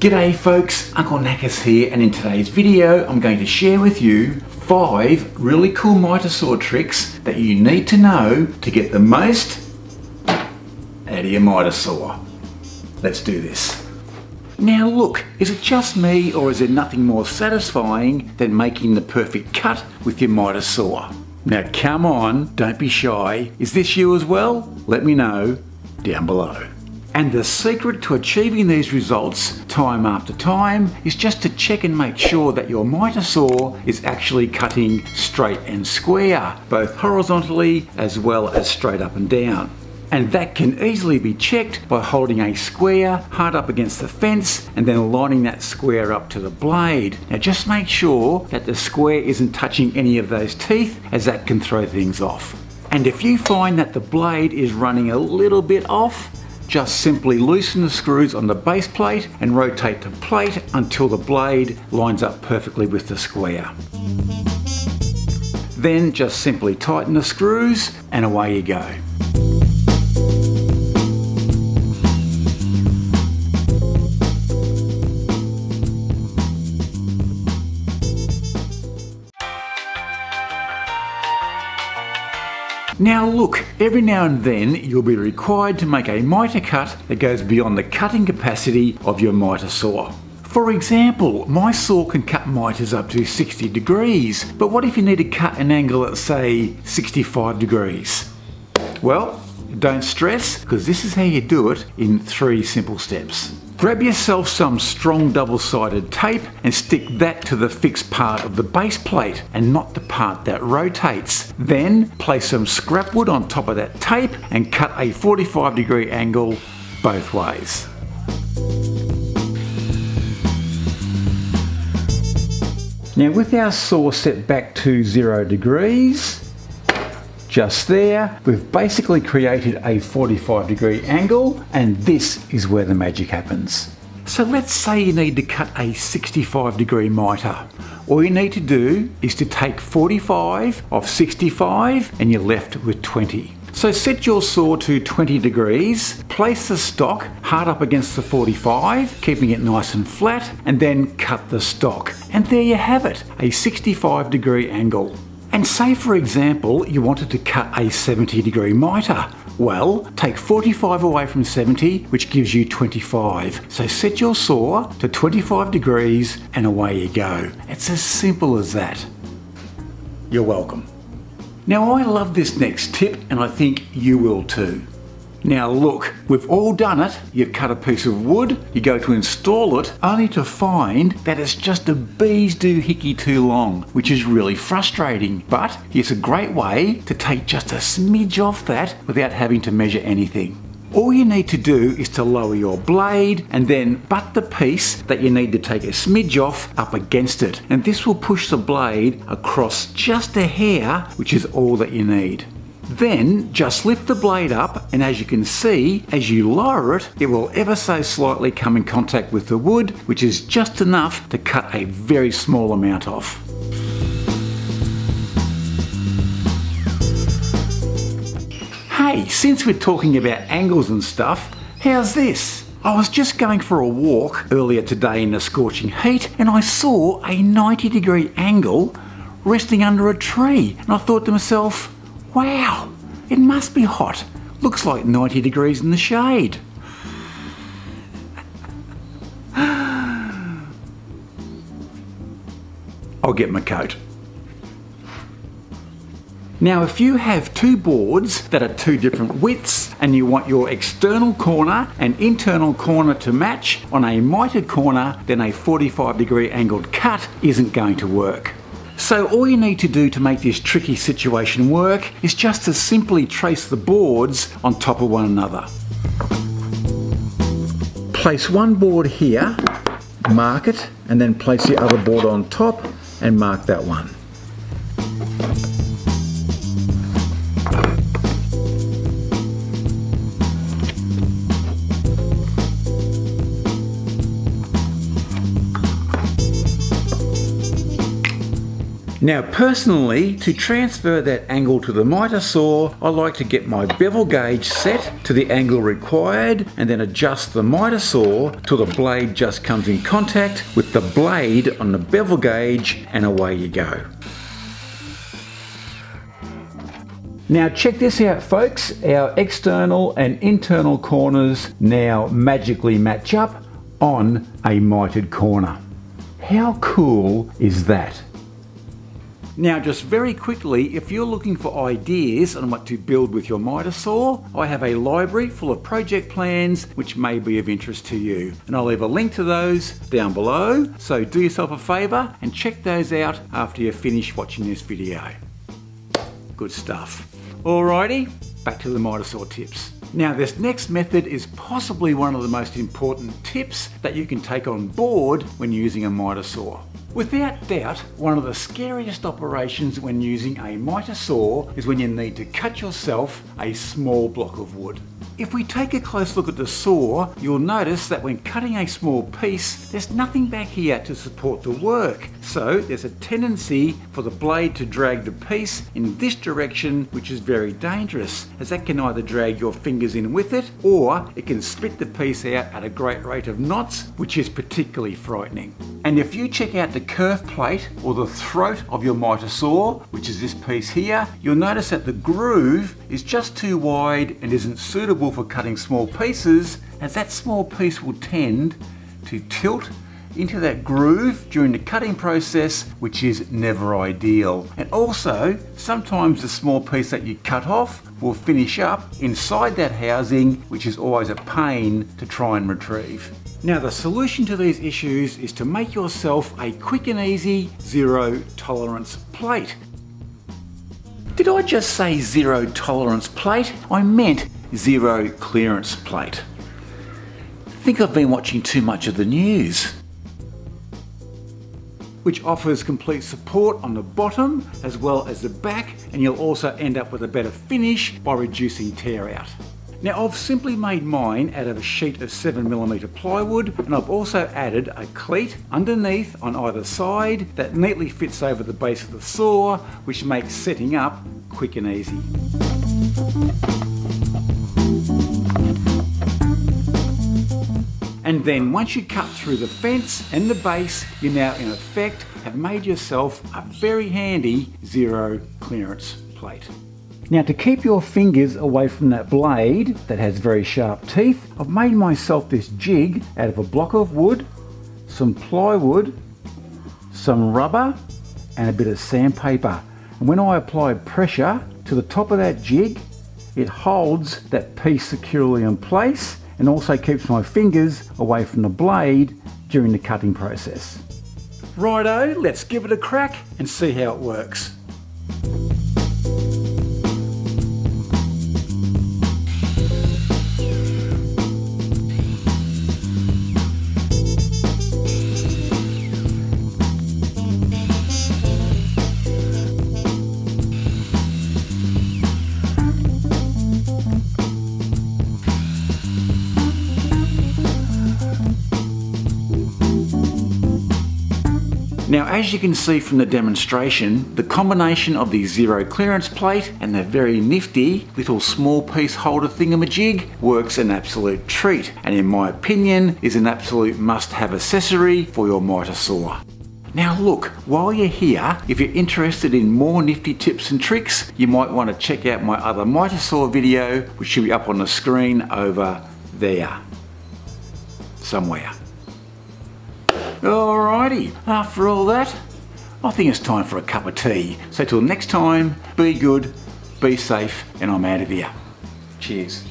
G'day folks, Uncle Knackers here and in today's video I'm going to share with you five really cool miter saw tricks that you need to know to get the most out of your miter saw. Let's do this. Now look, is it just me or is there nothing more satisfying than making the perfect cut with your miter saw? Now come on, don't be shy. Is this you as well? Let me know down below. And the secret to achieving these results time after time is just to check and make sure that your miter saw is actually cutting straight and square, both horizontally as well as straight up and down. And that can easily be checked by holding a square hard up against the fence and then lining that square up to the blade. Now just make sure that the square isn't touching any of those teeth as that can throw things off. And if you find that the blade is running a little bit off, just simply loosen the screws on the base plate and rotate the plate until the blade lines up perfectly with the square. Then just simply tighten the screws and away you go. Now look, every now and then you'll be required to make a miter cut that goes beyond the cutting capacity of your miter saw. For example, my saw can cut miters up to 60 degrees, but what if you need to cut an angle at say 65 degrees? Well, don't stress, because this is how you do it in three simple steps. Grab yourself some strong double-sided tape and stick that to the fixed part of the base plate and not the part that rotates. Then place some scrap wood on top of that tape and cut a 45 degree angle both ways. Now with our saw set back to zero degrees, just there, we've basically created a 45 degree angle and this is where the magic happens. So let's say you need to cut a 65 degree miter. All you need to do is to take 45 off 65 and you're left with 20. So set your saw to 20 degrees, place the stock hard up against the 45, keeping it nice and flat, and then cut the stock. And there you have it, a 65 degree angle. And say for example you wanted to cut a 70 degree miter. Well, take 45 away from 70, which gives you 25. So set your saw to 25 degrees and away you go. It's as simple as that. You're welcome. Now I love this next tip and I think you will too. Now look, we've all done it. You've cut a piece of wood, you go to install it, only to find that it's just a bee's doohickey too long, which is really frustrating. But it's a great way to take just a smidge off that without having to measure anything. All you need to do is to lower your blade and then butt the piece that you need to take a smidge off up against it. And this will push the blade across just a hair, which is all that you need. Then just lift the blade up and as you can see, as you lower it, it will ever so slightly come in contact with the wood, which is just enough to cut a very small amount off. Hey, since we're talking about angles and stuff, how's this? I was just going for a walk earlier today in the scorching heat and I saw a 90 degree angle resting under a tree and I thought to myself, Wow, it must be hot. Looks like 90 degrees in the shade. I'll get my coat. Now if you have two boards that are two different widths and you want your external corner and internal corner to match on a mitered corner then a 45 degree angled cut isn't going to work. So all you need to do to make this tricky situation work is just to simply trace the boards on top of one another. Place one board here, mark it, and then place the other board on top and mark that one. Now personally, to transfer that angle to the miter saw, I like to get my bevel gauge set to the angle required and then adjust the miter saw till the blade just comes in contact with the blade on the bevel gauge and away you go. Now check this out folks, our external and internal corners now magically match up on a mitered corner. How cool is that? Now just very quickly, if you're looking for ideas on what to build with your miter saw, I have a library full of project plans which may be of interest to you. And I'll leave a link to those down below, so do yourself a favour and check those out after you finish watching this video. Good stuff. Alrighty, back to the miter saw tips. Now this next method is possibly one of the most important tips that you can take on board when using a miter saw. Without doubt, one of the scariest operations when using a miter saw is when you need to cut yourself a small block of wood. If we take a close look at the saw, you'll notice that when cutting a small piece, there's nothing back here to support the work. So there's a tendency for the blade to drag the piece in this direction, which is very dangerous, as that can either drag your fingers in with it, or it can split the piece out at a great rate of knots, which is particularly frightening. And if you check out the kerf plate or the throat of your miter saw, which is this piece here, you'll notice that the groove is just too wide and isn't suitable for cutting small pieces as that small piece will tend to tilt into that groove during the cutting process which is never ideal and also sometimes the small piece that you cut off will finish up inside that housing which is always a pain to try and retrieve. Now the solution to these issues is to make yourself a quick and easy zero tolerance plate. Did I just say zero tolerance plate? I meant zero clearance plate. I Think I've been watching too much of the news. Which offers complete support on the bottom as well as the back and you'll also end up with a better finish by reducing tear out. Now I've simply made mine out of a sheet of 7mm plywood and I've also added a cleat underneath on either side that neatly fits over the base of the saw which makes setting up quick and easy. And then once you cut through the fence and the base, you now in effect have made yourself a very handy zero clearance plate. Now to keep your fingers away from that blade that has very sharp teeth, I've made myself this jig out of a block of wood, some plywood, some rubber and a bit of sandpaper. And when I apply pressure to the top of that jig, it holds that piece securely in place and also keeps my fingers away from the blade during the cutting process. Righto, let's give it a crack and see how it works. Now as you can see from the demonstration, the combination of the zero clearance plate and the very nifty little small piece holder thingamajig works an absolute treat and in my opinion is an absolute must have accessory for your miter saw. Now look, while you're here, if you're interested in more nifty tips and tricks, you might want to check out my other miter saw video, which should be up on the screen over there. Somewhere. Alrighty, after all that, I think it's time for a cup of tea. So till next time, be good, be safe, and I'm out of here. Cheers.